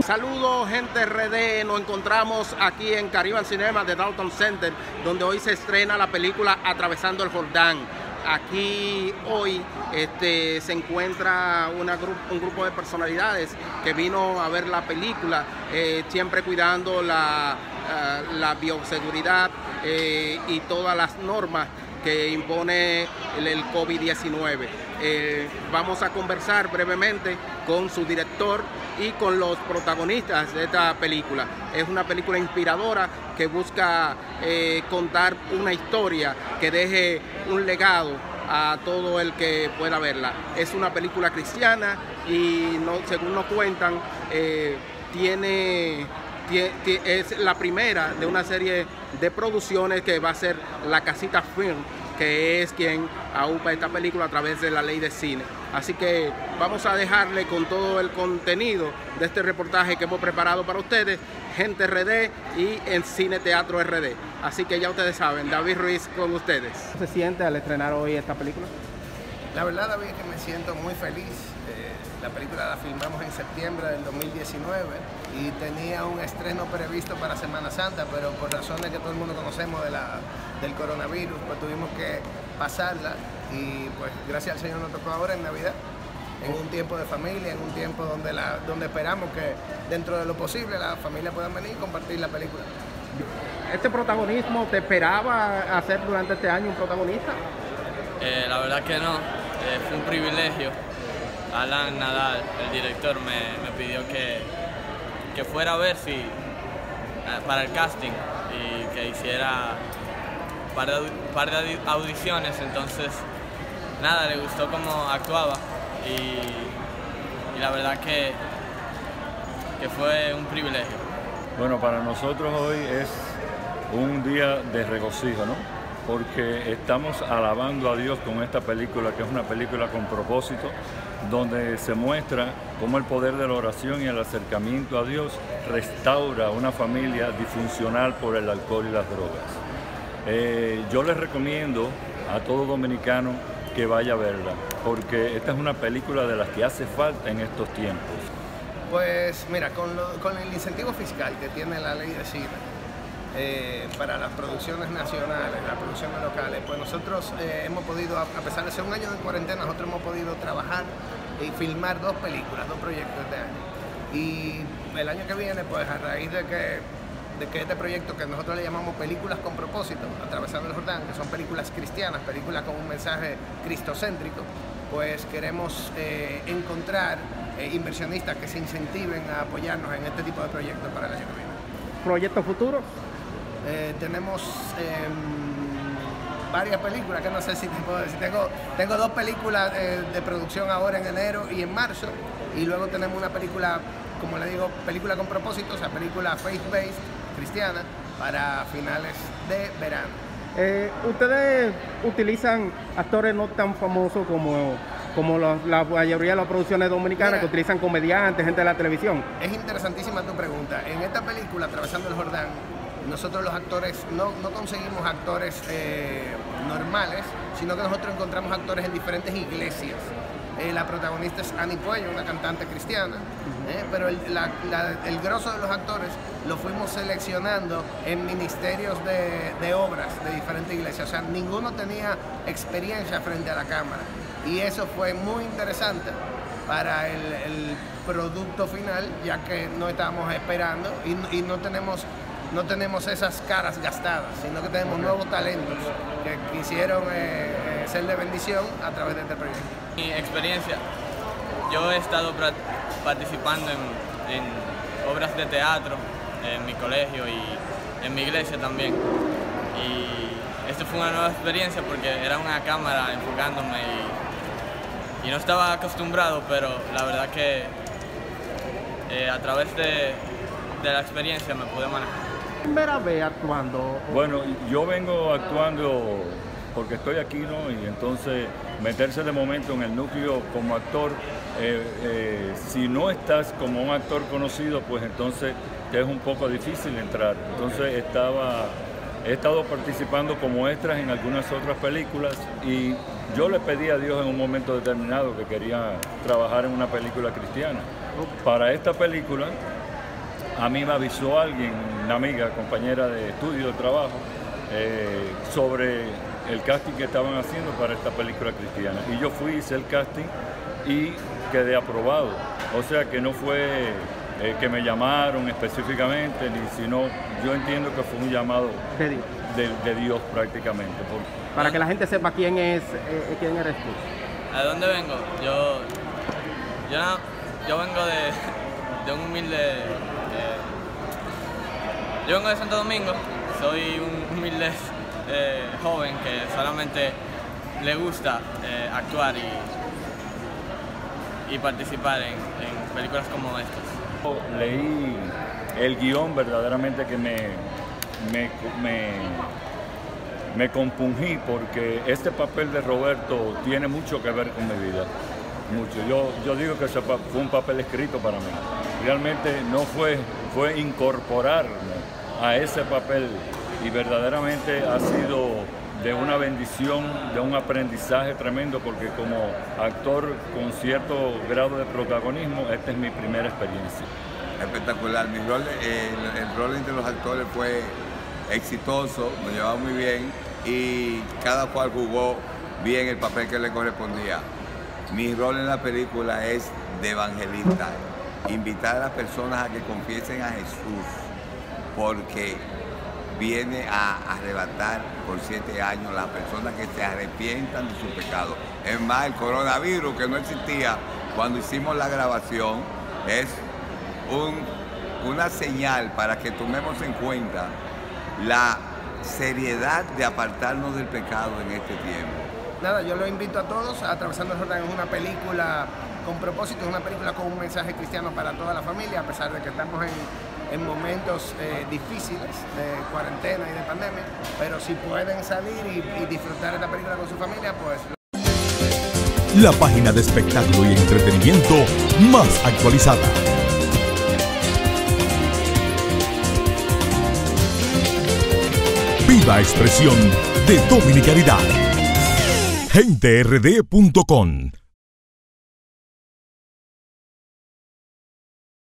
Saludos gente RD, nos encontramos aquí en Caribbean Cinema de Dalton Center, donde hoy se estrena la película Atravesando el Jordán. Aquí hoy este, se encuentra un grupo de personalidades que vino a ver la película, eh, siempre cuidando la, uh, la bioseguridad eh, y todas las normas que impone el, el COVID-19. Eh, vamos a conversar brevemente con su director y con los protagonistas de esta película. Es una película inspiradora que busca eh, contar una historia que deje un legado a todo el que pueda verla. Es una película cristiana y según nos cuentan, eh, tiene, es la primera de una serie de producciones que va a ser la Casita Film que es quien aupa esta película a través de la ley de cine. Así que vamos a dejarle con todo el contenido de este reportaje que hemos preparado para ustedes, Gente RD y en Cine Teatro RD. Así que ya ustedes saben, David Ruiz con ustedes. ¿Cómo se siente al estrenar hoy esta película? La verdad, David, es que me siento muy feliz. La película la filmamos en septiembre del 2019 y tenía un estreno previsto para Semana Santa, pero por razones que todo el mundo conocemos de la, del coronavirus, pues tuvimos que pasarla y pues gracias al Señor nos tocó ahora en Navidad, en un tiempo de familia, en un tiempo donde, la, donde esperamos que dentro de lo posible la familia pueda venir y compartir la película. ¿Este protagonismo te esperaba hacer durante este año un protagonista? Eh, la verdad que no, eh, fue un privilegio Alan Nadal, el director, me, me pidió que, que, fuera a ver si para el casting y que hiciera un par de, par de audiciones, entonces nada, le gustó cómo actuaba y, y la verdad que, que fue un privilegio. Bueno, para nosotros hoy es un día de regocijo, ¿no? porque estamos alabando a Dios con esta película, que es una película con propósito, donde se muestra cómo el poder de la oración y el acercamiento a Dios restaura una familia disfuncional por el alcohol y las drogas. Eh, yo les recomiendo a todo dominicano que vaya a verla, porque esta es una película de las que hace falta en estos tiempos. Pues mira, con, con el incentivo fiscal que tiene la ley de cine, eh, para las producciones nacionales, las producciones locales, pues nosotros eh, hemos podido, a pesar de ser un año de cuarentena, nosotros hemos podido trabajar y filmar dos películas, dos proyectos este año. Y el año que viene, pues a raíz de que, de que este proyecto que nosotros le llamamos películas con propósito, Atravesando el Jordán, que son películas cristianas, películas con un mensaje cristocéntrico, pues queremos eh, encontrar inversionistas que se incentiven a apoyarnos en este tipo de proyectos para el año que viene. ¿Proyectos futuros? Eh, tenemos eh, varias películas que no sé si te puedo decir. Tengo, tengo dos películas eh, de producción ahora en enero y en marzo. Y luego tenemos una película, como le digo, película con propósito, o sea, película faith-based, cristiana, para finales de verano. Eh, Ustedes utilizan actores no tan famosos como como la, la, mayoría de las producciones dominicanas Mira, que utilizan comediantes, gente de la televisión. Es interesantísima tu pregunta. En esta película, Atravesando el Jordán, nosotros los actores no, no conseguimos actores eh, normales, sino que nosotros encontramos actores en diferentes iglesias. Eh, la protagonista es Annie Puello, una cantante cristiana, eh, pero el, la, la, el, grosso de los actores lo fuimos seleccionando en ministerios de, de, obras de diferentes iglesias. O sea, ninguno tenía experiencia frente a la cámara. Y eso fue muy interesante para el, el producto final, ya que no estábamos esperando y, y no tenemos no tenemos esas caras gastadas, sino que tenemos nuevos talentos que quisieron eh, eh, ser de bendición a través de este proyecto. Mi experiencia, yo he estado participando en, obras de teatro en mi colegio y en mi iglesia también. Y esto fue una nueva experiencia porque era una cámara enfocándome y, no estaba acostumbrado, pero la verdad que eh, a través de la experiencia me pude manejar primera vez actuando? Bueno, yo vengo actuando porque estoy aquí, ¿no? Y entonces meterse de momento en el núcleo como actor, eh, eh, si no estás como un actor conocido, pues entonces te es un poco difícil entrar. Entonces estaba, he estado participando como extras en algunas otras películas y yo le pedí a Dios en un momento determinado que quería trabajar en una película cristiana. Para esta película, a mí me avisó alguien, una amiga, compañera de estudio, de trabajo, eh, sobre el casting que estaban haciendo para esta película cristiana. Y yo fui, hice el casting y quedé aprobado. O sea que no fue eh, que me llamaron específicamente, ni sino yo entiendo que fue un llamado De Dios. de, de Dios prácticamente. porque Para que la gente sepa quién es, eh, quién eres tú. ¿A dónde vengo? Yo, yo, yo vengo de, de un humilde... yo vengo de Santo Domingo, soy un humilde eh, joven que solamente le gusta eh, actuar y, y participar en, películas como estas. leí el guion verdaderamente que me, me, me, me compungí porque este papel de Roberto tiene mucho que ver con mi vida. Mucho. Yo, yo digo que fue un papel escrito para mí. Realmente no fue, fue incorporarme a ese papel y verdaderamente ha sido de una bendición, de un aprendizaje tremendo porque como actor con cierto grado de protagonismo, esta es mi primera experiencia. espectacular. Mi rol, eh, el, el rol entre los actores fue exitoso, nos llevaba muy bien y cada cual jugó bien el papel que le correspondía. Mi rol en la película es de evangelista, invitar a las personas a que confiesen a Jesús, porque viene a arrebatar por siete años las personas que se arrepientan de su pecado. Es más, el coronavirus que no existía cuando hicimos la grabación es un- una señal para que tomemos en cuenta la seriedad de apartarnos del pecado en este tiempo. Nada, yo lo invito a todos. Atravesando el Jordán es una película con propósito, es una película con un mensaje cristiano para toda la familia, a pesar de que estamos en, en momentos eh, difíciles de cuarentena y de pandemia. Pero si pueden salir y, disfrutar esta película con su familia, pues la página de espectáculo y entretenimiento más actualizada. Viva expresión de dominicanidad. GenteRD.com